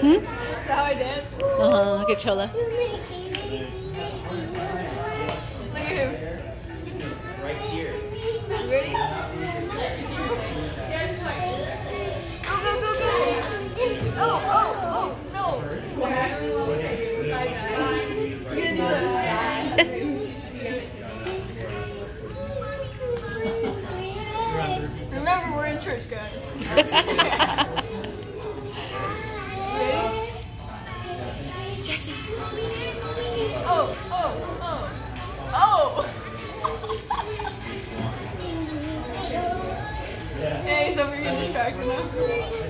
Hmm? Is that how I dance? Uh huh. Look at Chola. Look at him. Right here. You ready? Go, go, go, go. Oh, oh, oh, no. You gonna do that? Remember, we're in church, guys. Oh, oh, oh. Oh! Hey, so we're getting distracted now.